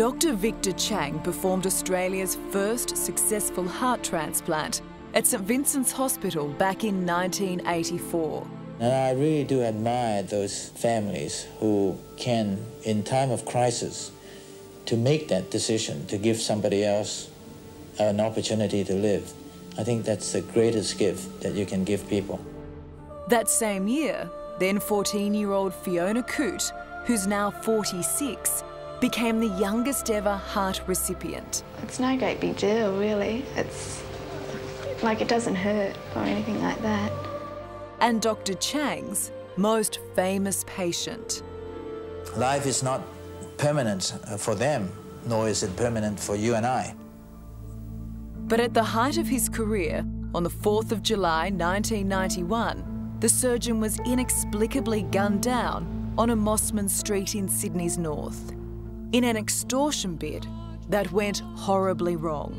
Dr. Victor Chang performed Australia's first successful heart transplant at St Vincent's Hospital back in 1984. And I really do admire those families who can, in time of crisis, to make that decision to give somebody else an opportunity to live. I think that's the greatest gift that you can give people. That same year, then 14 year old Fiona Coote, who's now 46, became the youngest ever heart recipient. It's no great big deal, really. It's like it doesn't hurt or anything like that. And Dr. Chang's most famous patient. Life is not permanent for them, nor is it permanent for you and I. But at the height of his career, on the 4th of July 1991, the surgeon was inexplicably gunned down on a Mosman Street in Sydney's north in an extortion bid that went horribly wrong.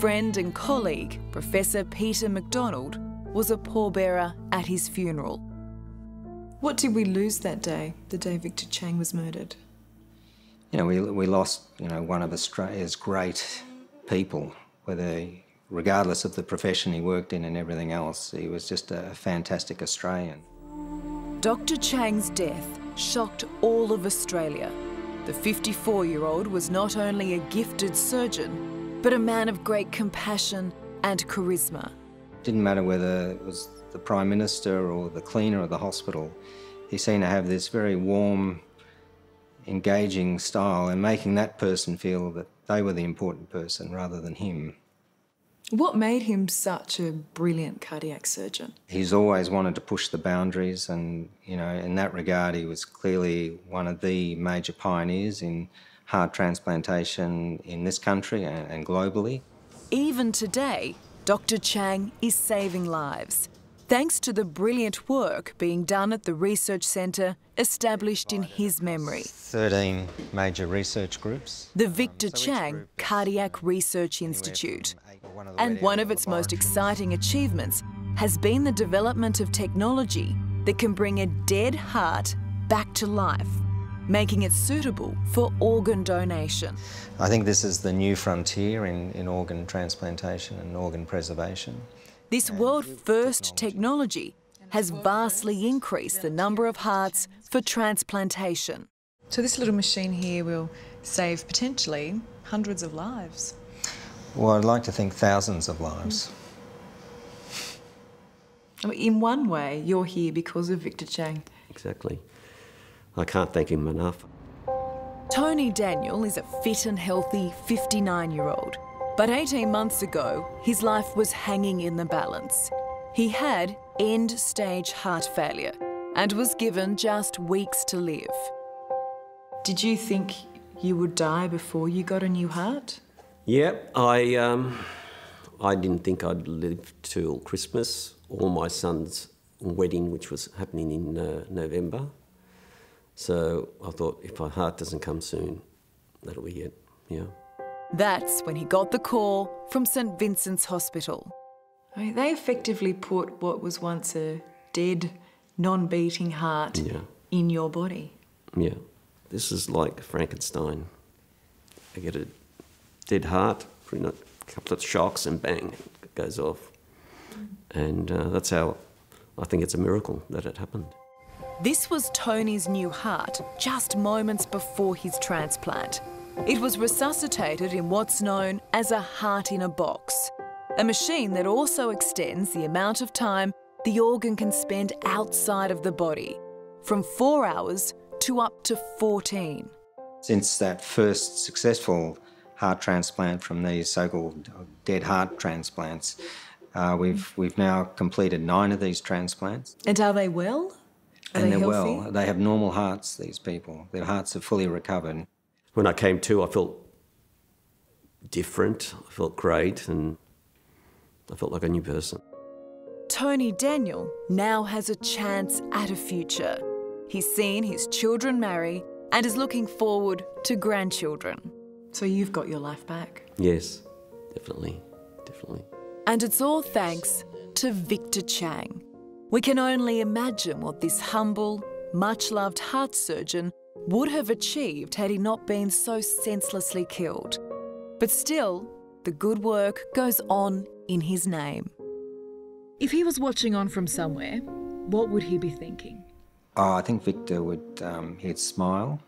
Friend and colleague, Professor Peter McDonald, was a pallbearer at his funeral. What did we lose that day, the day Victor Chang was murdered? You know, we, we lost, you know, one of Australia's great people whether regardless of the profession he worked in and everything else, he was just a fantastic Australian. Dr. Chang's death shocked all of Australia. The 54 year old was not only a gifted surgeon, but a man of great compassion and charisma. Didn't matter whether it was the Prime Minister or the cleaner of the hospital, he seemed to have this very warm, engaging style and making that person feel that they were the important person rather than him. What made him such a brilliant cardiac surgeon? He's always wanted to push the boundaries, and you know, in that regard, he was clearly one of the major pioneers in heart transplantation in this country and globally. Even today, Dr. Chang is saving lives thanks to the brilliant work being done at the research centre established in his memory. 13 major research groups. The Victor um, so Chang Cardiac Research Institute. And one of its most exciting achievements has been the development of technology that can bring a dead heart back to life, making it suitable for organ donation. I think this is the new frontier in, in organ transplantation and organ preservation. This world first technology has vastly increased the number of hearts for transplantation. So, this little machine here will save potentially hundreds of lives. Well, I'd like to think thousands of lives. In one way, you're here because of Victor Chang. Exactly. I can't thank him enough. Tony Daniel is a fit and healthy 59 year old but 18 months ago, his life was hanging in the balance. He had end stage heart failure and was given just weeks to live. Did you think you would die before you got a new heart? Yep, I, um, I didn't think I'd live till Christmas or my son's wedding, which was happening in uh, November. So I thought if my heart doesn't come soon, that'll be it, yeah. That's when he got the call from St Vincent's Hospital. I mean, they effectively put what was once a dead, non beating heart yeah. in your body. Yeah. This is like Frankenstein. I get a dead heart, pretty much a couple of shocks, and bang, it goes off. And uh, that's how I think it's a miracle that it happened. This was Tony's new heart just moments before his transplant. It was resuscitated in what's known as a heart in a box, a machine that also extends the amount of time the organ can spend outside of the body, from four hours to up to 14. Since that first successful heart transplant from these so-called dead heart transplants, uh, we've we've now completed nine of these transplants. And are they well? Are and they are well. They have normal hearts. These people, their hearts are fully recovered when I came to, I felt different. I felt great, and I felt like a new person. Tony Daniel now has a chance at a future. He's seen his children marry and is looking forward to grandchildren. So you've got your life back? Yes, definitely, definitely. And it's all thanks to Victor Chang. We can only imagine what this humble, much loved heart surgeon would have achieved had he not been so senselessly killed. But still, the good work goes on in his name. If he was watching on from somewhere, what would he be thinking? Oh, I think Victor would um, he'd smile,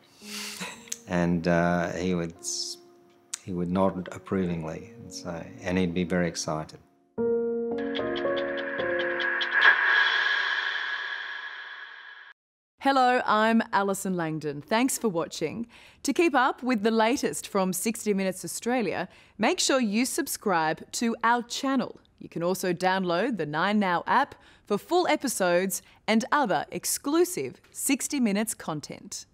and uh, he would he would nod approvingly, and say, and he'd be very excited. Hello, I'm Allison Langdon. Thanks for watching. To keep up with the latest from 60 Minutes Australia, make sure you subscribe to our channel. You can also download the 9Now app for full episodes and other exclusive 60 Minutes content.